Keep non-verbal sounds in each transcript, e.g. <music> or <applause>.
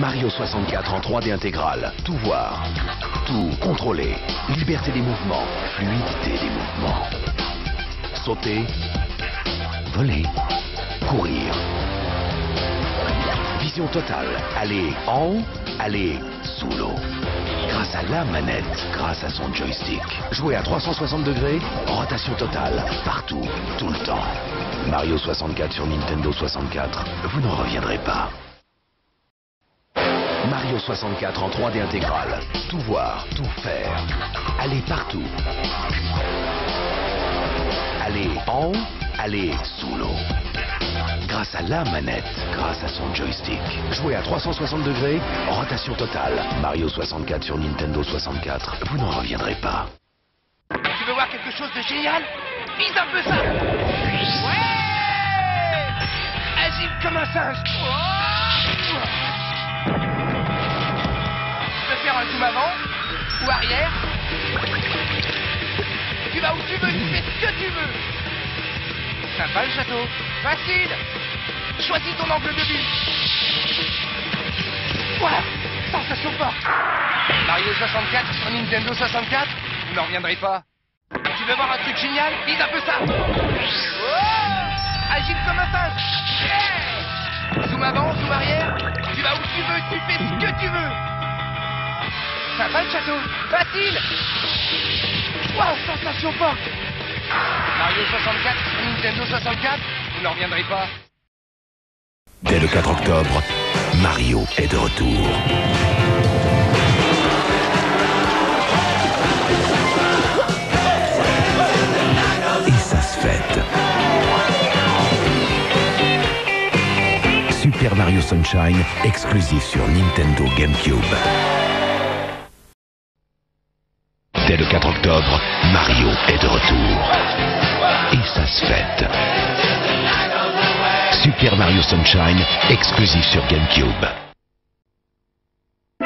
Mario 64 en 3D intégral. Tout voir, tout contrôler. Liberté des mouvements, fluidité des mouvements. Sauter, voler, courir. Vision totale. Aller en haut, aller sous l'eau. Grâce à la manette, grâce à son joystick. Jouer à 360 degrés, rotation totale, partout, tout le temps. Mario 64 sur Nintendo 64, vous n'en reviendrez pas. Mario 64 en 3D intégral. Tout voir, tout faire. Aller partout. Aller en haut, aller sous l'eau. Grâce à la manette, grâce à son joystick. Jouer à 360 degrés, rotation totale. Mario 64 sur Nintendo 64, vous n'en reviendrez pas. Tu veux voir quelque chose de génial? Vise un peu ça Ouais Agile comme un singe avant ou arrière. Tu vas où tu veux, tu fais ce que tu veux. Sympa le château. Facile. Choisis ton angle de vue. Voilà. Sensation forte. Mario 64 sur Nintendo 64 Vous n'en reviendrez pas. Tu veux voir un truc génial? Vise un peu ça. Oh Agile comme un singe. Yeah. Zoom avant, zoom arrière. Tu vas où tu veux, tu fais ce que tu veux Sympa le château Facile Wow, sensation forte Mario 64 sur Nintendo 64 Vous n'en reviendrez pas Dès le 4 octobre, Mario est de retour. Et ça se fête. Super Mario Sunshine, exclusif sur Nintendo GameCube. Dès le 4 octobre, Mario est de retour. Et ça se fête. Super Mario Sunshine, exclusif sur GameCube.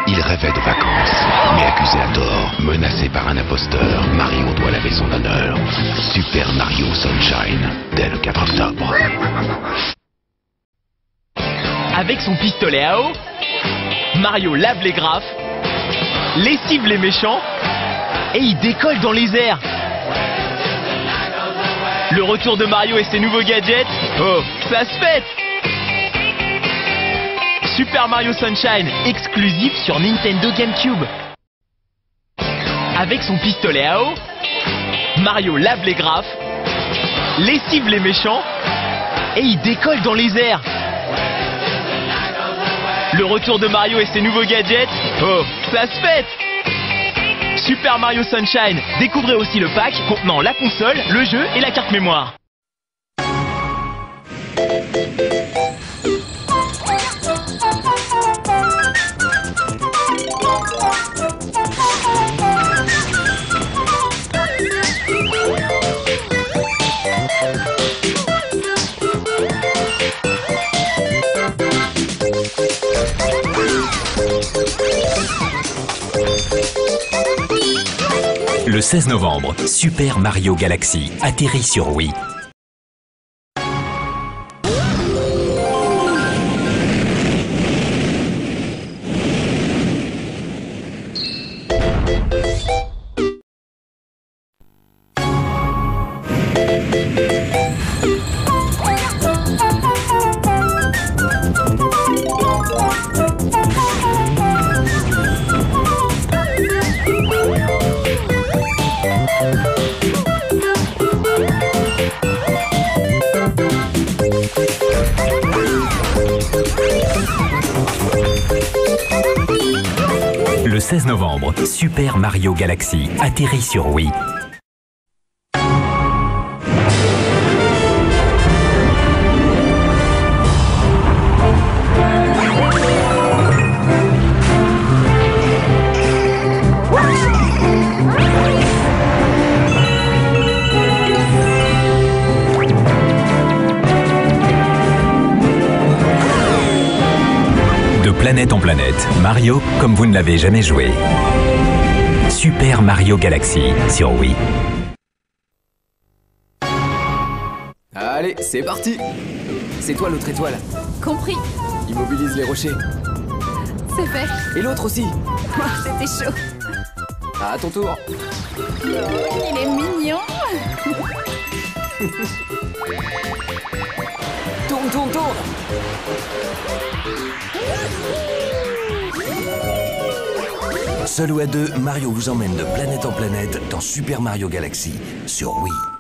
Il rêvait de vacances, mais accusé à tort, menacé par un imposteur, Mario doit laver son honneur. Super Mario Sunshine, dès le 4 octobre. Avec son pistolet à eau, Mario lave les graphes, lessive les méchants et il décolle dans les airs. Le retour de Mario et ses nouveaux gadgets, oh, ça se fête Super Mario Sunshine, exclusif sur Nintendo GameCube. Avec son pistolet à eau, Mario lave les graphes, lessive les méchants et il décolle dans les airs. Le retour de Mario et ses nouveaux gadgets, oh, ça se fête Super Mario Sunshine, découvrez aussi le pack contenant la console, le jeu et la carte mémoire. Le 16 novembre, Super Mario Galaxy atterrit sur Wii. 16 novembre, Super Mario Galaxy atterrit sur Wii. Planète en planète, Mario comme vous ne l'avez jamais joué. Super Mario Galaxy sur Wii. Allez, c'est parti C'est toi l'autre étoile. Compris. Immobilise les rochers. C'est fait. Et l'autre aussi. Oh, C'était chaud. À ton tour. Il est mignon. <laughs> Tourne, tourne, tourne. Seul ou à deux, Mario vous emmène de planète en planète dans Super Mario Galaxy sur Wii.